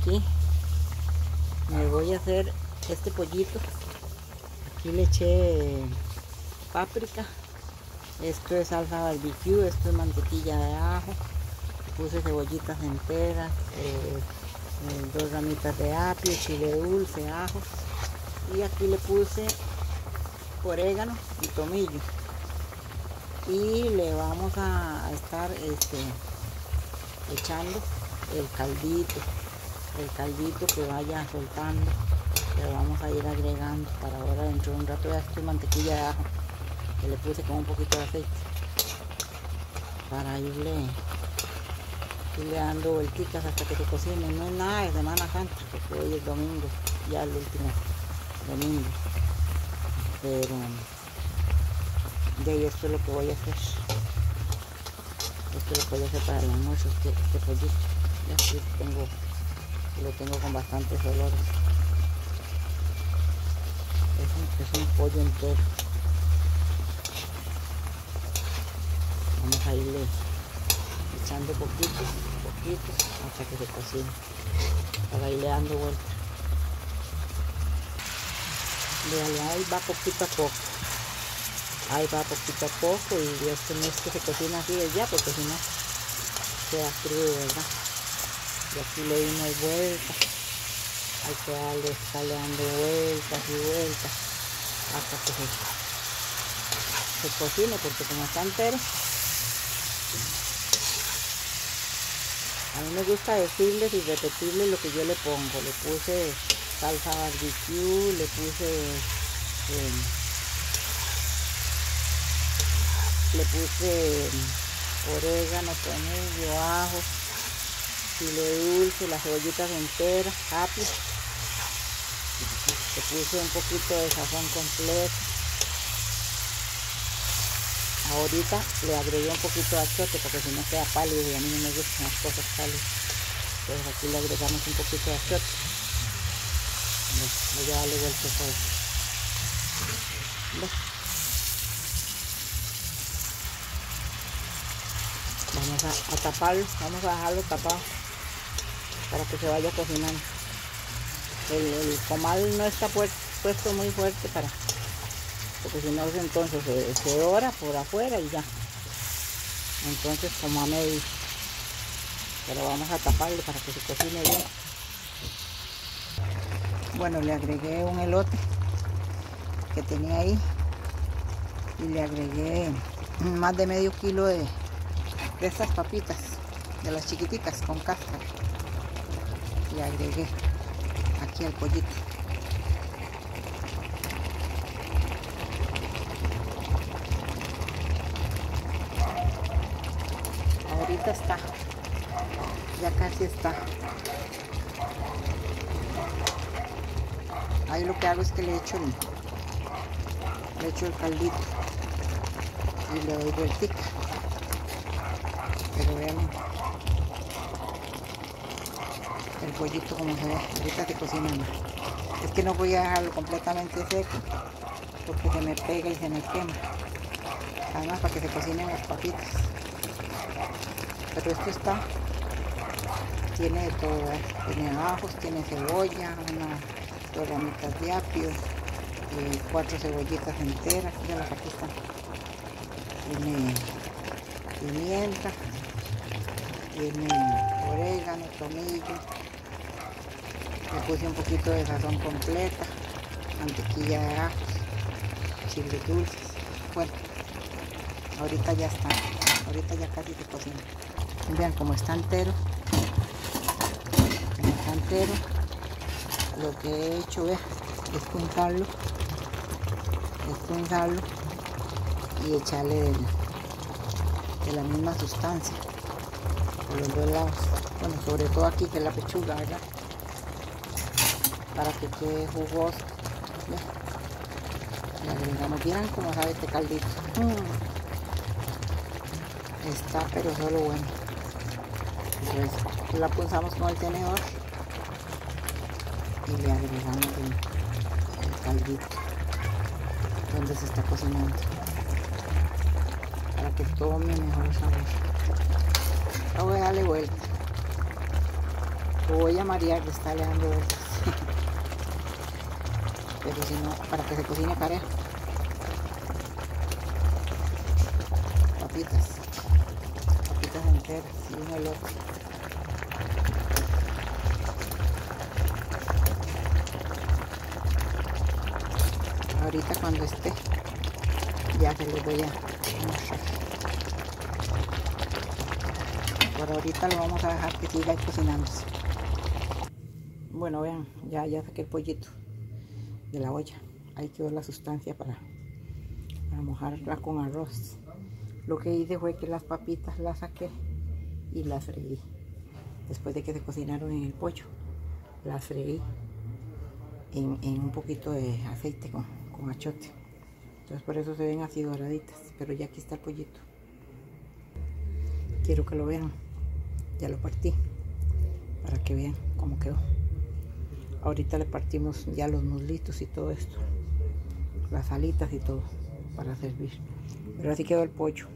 aquí me voy a hacer este pollito. Aquí le eché páprica. Esto es salsa barbecue, esto es mantequilla de ajo. Puse cebollitas enteras, eh, eh, dos ramitas de apio, chile dulce, ajo. Y aquí le puse orégano y tomillo. Y le vamos a estar este, echando el caldito, el caldito que vaya soltando, le vamos a ir agregando para ahora dentro de un rato ya estoy mantequilla de ajo que le puse con un poquito de aceite para irle, irle dando vueltitas hasta que se cocine, no es nada de Semana Santa, porque hoy es domingo, ya el último domingo, pero de ahí esto es lo que voy a hacer. Esto lo voy a hacer para el almuerzo, este, este pollito. Ya tengo, lo tengo con bastantes olores. Es un, pollo entero. Vamos a irle echando poquitos, poquitos, hasta que se cocine. Para irle dando vuelta. Vean, ahí va poquito a poco ahí va poquito a poco y esto no es que se cocina así ya porque si no queda crudo verdad y aquí le dimos vueltas hay que darle estarle dando vueltas y vueltas hasta que se, se cocine porque como está entero a mí me gusta decirles y repetirles lo que yo le pongo. Le puse salsa barbecue le puse eh, le puse orégano, tomillo, ajo, chile dulce, las cebollitas enteras, apio. Le puse un poquito de sazón completo. Ahorita le agregué un poquito de achote porque si no queda pálido y a mí no me gustan las cosas pálidas. Entonces aquí le agregamos un poquito de achote. Voy a darle vuelta a vamos a, taparlo, vamos a dejarlo tapado para que se vaya cocinando. El, comal no está puesto muy fuerte para, porque si no entonces se, se, dora por afuera y ya. Entonces como a medio. Pero vamos a taparlo para que se cocine bien. Bueno, le agregué un elote que tenía ahí y le agregué más de medio kilo de, de estas papitas, de las chiquititas con cáscara. Y agregué aquí al pollito. Ahorita está, ya casi está. Ahí lo que hago es que le echo el, le echo el caldito y le doy vueltica pero vean el como se ve ahorita se cocina es que no voy a dejarlo completamente seco porque se me pega y se me quema. Además para que se cocinen las papitas. Pero esto está tiene de todo tiene ajos, tiene cebolla unas dos ramitas de apio eh, cuatro cebollitas enteras ya las aquí están tiene pimienta tiene orégano, tomillo, le puse un poquito de sazón completa, mantequilla de ajos, chile dulces, bueno, ahorita ya está, ahorita ya casi se cocina. Vean cómo está entero, como está entero, lo que he hecho es, es puntarlo, es y echarle de la misma sustancia por los dos lados. Bueno, sobre todo aquí que es la pechuga, ¿verdad? Para que quede jugoso. Le agregamos, bien como sabe este caldito. Mm. Está pero solo bueno. Entonces la punzamos con el tenedor y le agregamos el, el caldito donde se está cocinando para que tome mejor sabor voy a darle vuelta Lo voy a marear, le está dando vueltas. Pero si no, para que se cocine parejo. Papitas. Papitas enteras y un elote. Ahorita cuando esté, ya se los voy a mostrar. Por ahorita lo vamos a dejar que siga cocinándose. Bueno, vean, ya, ya saqué el pollito de la olla. Ahí quedó la sustancia para, para mojarla con arroz. Lo que hice fue que las papitas las saqué y las freí. Después de que se cocinaron en el pollo, las freí en, en un poquito de aceite con, con achote. Entonces por eso se ven así doraditas. Pero ya aquí está el pollito. Quiero que lo vean. Ya lo partí. Para que vean cómo quedó. Ahorita le partimos ya los muslitos y todo esto. Las alitas y todo para servir. Pero así quedó el pollo.